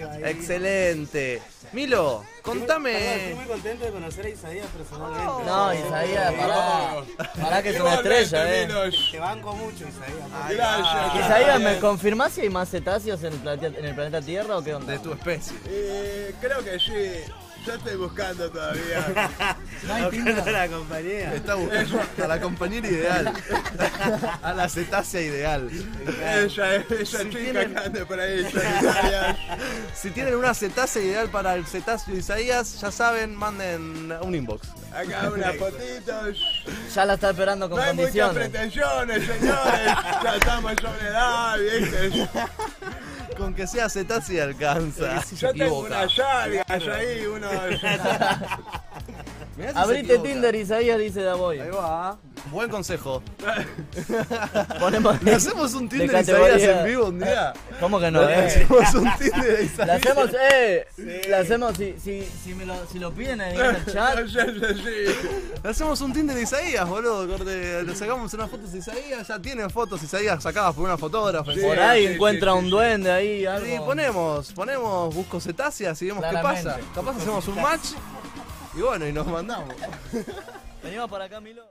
Excelente. Milo, Estoy contame. muy contento de conocer a Isaías personalmente. No, Isaías, pará. Pará que es una estrella, eh. Te banco mucho, Isaías. Gracias. Isaías, ¿me confirmás si hay más cetáceos en el, planeta, en el planeta Tierra o qué onda? De tu especie. Eh, creo que sí. Yo estoy buscando todavía. Buscando la compañía. Está buscando a la compañera ideal. A la cetácea ideal. esa esa Si chica tienen- que anda por ahí. Si tienen una cetácea ideal para el cetáceo Isaías, ya saben, manden un inbox. Acá unas fotitos. Ya la está esperando con No hay muchas condiciones. pretensiones, señores. Ya estamos sobre edad, ¿viste? Con que sea cetácea alcanza. Yo tengo unas algas ahí, unos. Abrite. Tinder, Isaías, dice Davoy. Ahí va. Buen consejo. Ponemos. ¿Le hacemos un Tinder de Isaías en vivo un día? ¿Cómo que no, ¿Le eh? hacemos un Tinder de Le Isaías? hacemos, eh, le hacemos, si, si, si, me lo, si lo piden en el chat. Le hacemos un Tinder de Isaías, boludo. corte, Le sacamos unas fotos de Isaías. Ya tienen fotos Isaías sacadas por una fotógrafa. Sí. por ahí sí, encuentra sí, un sí. duende ahí, algo. Y ponemos, ponemos busco cetáceas y vemos qué pasa. Capaz hacemos un match y bueno, y nos mandamos. Venimos para acá, Milo.